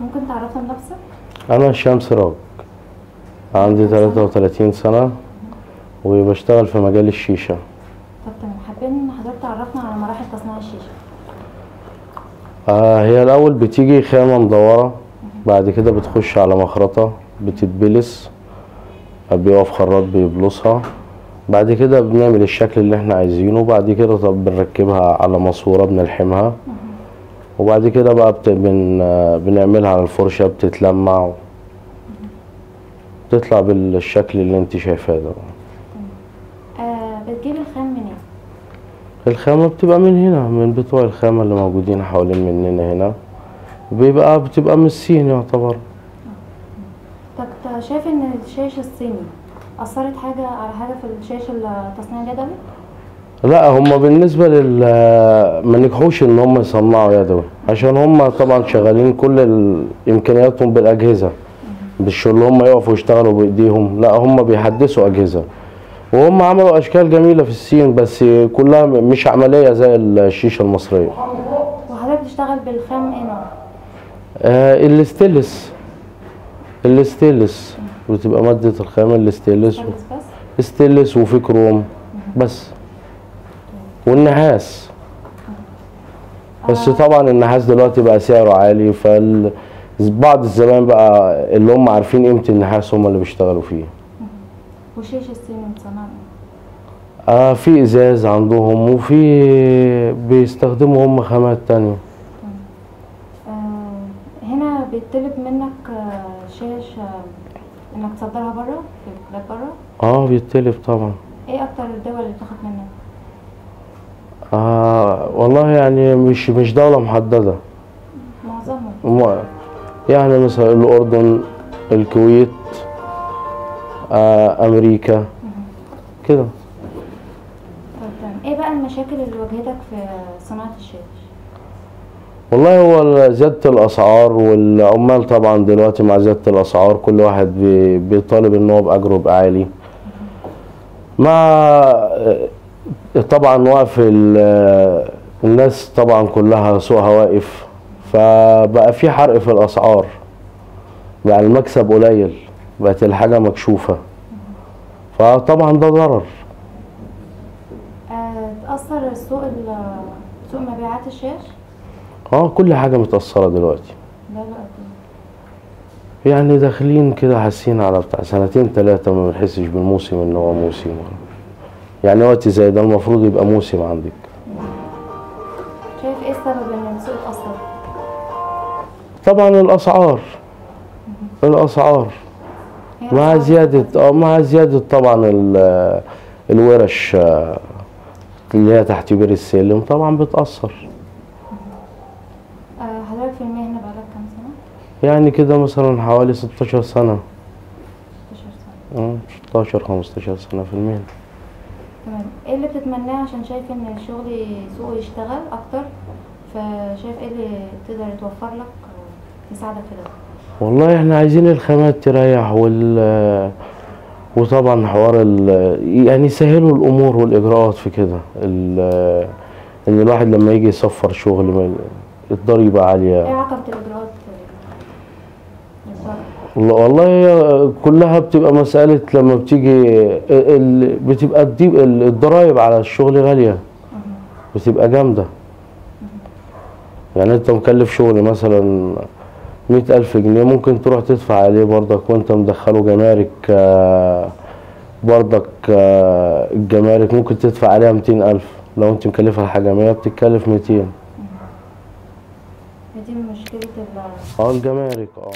ممكن تعرفنا بنفسك أنا هشام سراج عندي 33 سنة وبشتغل في مجال الشيشة. طب تمام. حابين حضرتك تعرفنا على مراحل تصنيع الشيشة. آه هي الأول بتيجي خامة مدورة بعد كده بتخش على مخرطة بتتبلس بيقف خراط بيبلصها بعد كده بنعمل الشكل اللي إحنا عايزينه وبعد كده طب بنركبها على ماسورة بنلحمها. وبعد كده بقى بت... بن... بنعملها على الفرشة بتتلمع بتطلع بالشكل اللي انت شايفاه ده. آه بتجيب الخام منين؟ الخامة بتبقى من هنا من بتوع الخامة اللي موجودين حوالين مننا هنا. بيبقى بتبقى من الصين يعتبر. طب شايف إن الشاش الصيني أثرت حاجة على حاجة في الشاش التصنيع اليدوي لا هم بالنسبة لل ما نجحوش إن هم يصنعوا يدوي عشان هم طبعا شغالين كل امكانياتهم بالأجهزة. مش اللي هم يقفوا يشتغلوا بإيديهم. لا هم بيحدثوا أجهزة. وهم عملوا أشكال جميلة في الصين بس كلها مش عملية زي الشيشة المصرية. وحضرتك بتشتغل بالخام إيه نوع؟ آه الاستيلس الاستيلس بتبقى مادة الخام الاستيلس بس؟ استيلس وفي كروم بس. والنحاس. بس طبعا النحاس دلوقتي بقى سعره عالي فال بعض الزمان بقى اللي هم عارفين قيمة النحاس هم اللي بيشتغلوا فيه. وشاش الصيني متصنع من آه في إزاز عندهم وفي بيستخدموا هم خامات تانية. آه هنا بيطلب منك آه شاش آه إنك تصدرها بره في بلاد بره آه بيتلف طبعا. إيه أكتر الدول اللي بتاخد منك؟ آه والله يعني مش مش دولة محددة. معظمهم. هم- يعني مثلا الأردن الكويت آه أمريكا. كده. إيه بقى المشاكل اللي واجهتك في صناعة الشاش والله هو زيادة الأسعار والعمال طبعا دلوقتي مع زيادة الأسعار كل واحد بي- بيطالب إن هو بأجره يبقى عالي مع طبعا واقف ال- الناس طبعا كلها سوقها واقف فبقى في حرق في الأسعار. بقى المكسب قليل بقت الحاجة مكشوفة. فطبعا ده ضرر. آه تأثر سوق سوق مبيعات الشاش آه كل حاجة متأثرة دلوقتي. يعني داخلين كده حاسين على بتاع سنتين تلاتة ما بنحسش بالموسم إن هو موسم. يعني وقت زي ده المفروض يبقى موسم عندك. شايف إيه السبب ان السوق اتأثر طبعا الأسعار. الأسعار. مع زيادة آه مع زيادة طبعا ال- الورش آه، اللي هي تحت بير السلم طبعا بتأثر. آه حضرتك في المهنة بقالك كام سنة؟ يعني كده مثلا حوالي 16 سنة. 16 سنة. آه 16 15 سنة في المهنة تمام. إيه اللي بتتمناه عشان شايف ان الشغل سوقه يشتغل أكتر؟ فشايف إيه اللي تقدر يتوفر لك يساعدك في ده؟ والله إحنا عايزين الخامات تريح وال وطبعا حوار ال يعني يسهلوا الأمور والإجراءات في كده. ال- إن الواحد لما يجي يصفر شغل الضريبه إيه عالية. عقبة الإجراءات؟ للصرف؟ والله- كلها بتبقى مسألة لما بتيجي بتبقى الضرايب على الشغل غالية. بتبقى جامدة. يعني انت مكلف شغل مثلا مئة ألف جنيه ممكن تروح تدفع عليه برضك وانت مدخله جمارك آه، برضك آه، الجمارك ممكن تدفع عليها ميتين ألف. لو انت مكلفها حاجة مية بتتكلف ميتين دي مشكلة آه الجمارك آه.